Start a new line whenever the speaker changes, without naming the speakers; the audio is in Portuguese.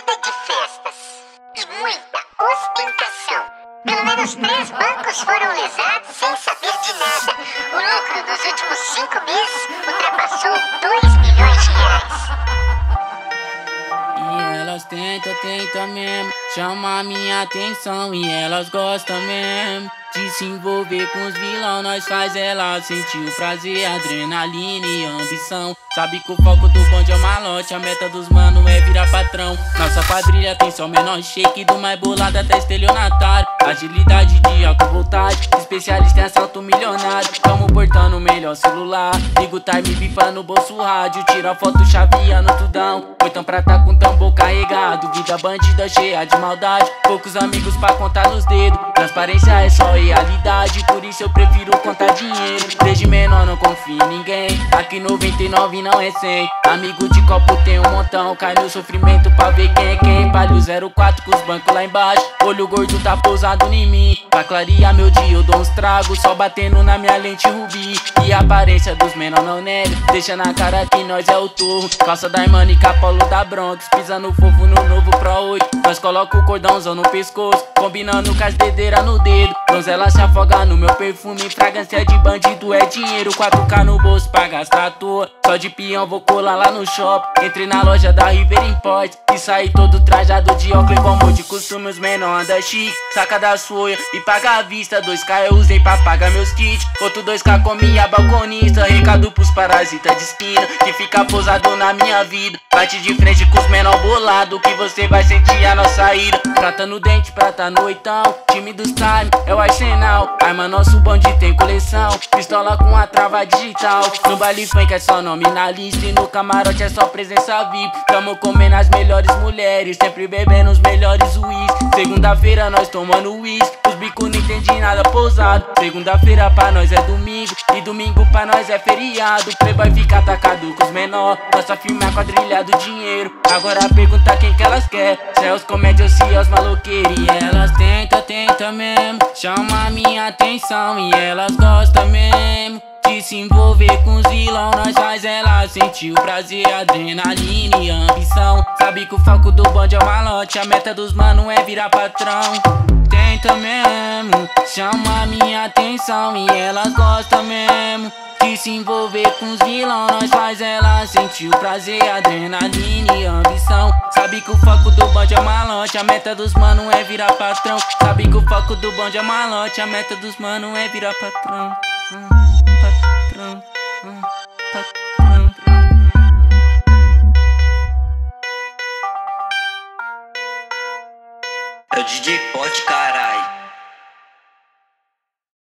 vida de festas e muita ostentação. Pelo menos três bancos foram lesados sem saber de nada. O lucro dos últimos cinco meses ultrapassou 2 milhões de reais.
E elas tentam, tentam mesmo, chama a minha atenção e elas gostam mesmo. De se envolver com os vilão, nós faz ela sentir o prazer, adrenalina e ambição. Sabe que o foco do bonde é o malote, a meta dos mano é virar patrão. Nossa quadrilha tem só menor shake, do mais bolado até estelionatário. Agilidade de alta voltagem, especialista em assalto milionário. Tamo portando o melhor celular, liga o time, pipa no bolso rádio. Tira foto, chaveando tudão. Oitão pra tá com tambor carregado, vida bandida cheia de maldade. Poucos amigos pra contar nos dedos, transparência é só realidade, por isso eu prefiro contar dinheiro. Desde menor não confio em ninguém. Aqui 99 não é 100. Amigo de copo tem um montão. Cai no sofrimento pra ver quem é quem. Palio 04 com os bancos lá embaixo. Olho gordo tá pousado em mim. Pra clarear meu dia eu dou uns tragos. Só batendo na minha lente rubi. E a aparência dos menor não nega. Deixa na cara que nós é o torro. Calça da Armani e capolo da Bronx. Pisando fofo no novo Pro 8. Nós coloca o cordãozão no pescoço. Combinando com as dedeiras no dedo. Donzela se afoga no meu perfume. Fragrância de bandido é dinheiro. 4K no bolso pra gastar à toa. Só de peão vou colar lá no shopping. Entrei na loja da River Import. E saí todo trajado de óculos. Como de costume, os menor anda chique. Saca da sua e paga à vista. 2K eu usei pra pagar meus kits. Outro 2K com minha balconista. Recado pros parasitas de esquina. Que fica posado na minha vida. Bate de frente com os menor bolado. Que você vai sentir a nossa ira. Prata no dente, prata no oitão. Time dos time é o arsenal. Arma nosso bonde tem coleção. Pistola com a trava digital. No baile funk é só nome na lista. E no camarote é só presença VIP. Tamo comendo as melhores mulheres. Sempre bebendo os melhores uísques. Segunda-feira nós tomando uísque. Os bico não entendem nada pousado. Segunda-feira pra nós é domingo. E domingo pra nós é feriado. Playboy fica atacado com os menor. Nossa firma é quadrilha do dinheiro. Agora pergunta quem que elas quer. Se é os comédios ou se é os maloqueiros. E elas tentam, tentam mesmo. Chama minha atenção. E elas gostam mesmo. De se envolver com os vilão, nós faz ela sentir o prazer, adrenalina e ambição. Sabe que o foco do bonde é o malote, a meta dos mano é virar patrão. Tenta mesmo, chama minha atenção e elas gostam mesmo. De se envolver com os vilão, nós faz ela sentir o prazer, adrenalina e ambição. Sabe que o foco do bonde é malote, a meta dos mano é virar patrão. Sabe que o foco do bonde é malote, a meta dos mano é virar patrão. Hum, patrão, hum, patrão.
DJ Pote, caralho.